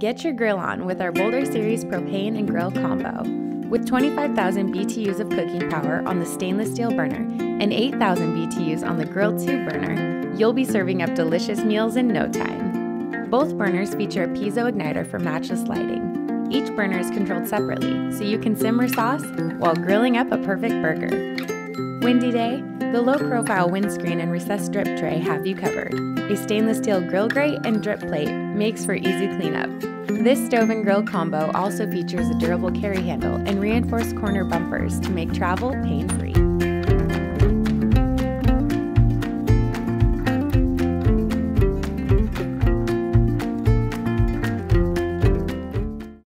Get your grill on with our Boulder Series propane and grill combo. With 25,000 BTUs of cooking power on the stainless steel burner and 8,000 BTUs on the grill tube burner, you'll be serving up delicious meals in no time. Both burners feature a piezo igniter for matchless lighting. Each burner is controlled separately, so you can simmer sauce while grilling up a perfect burger. Windy day? The low profile windscreen and recessed drip tray have you covered. A stainless steel grill grate and drip plate makes for easy cleanup. This stove and grill combo also features a durable carry handle and reinforced corner bumpers to make travel pain free.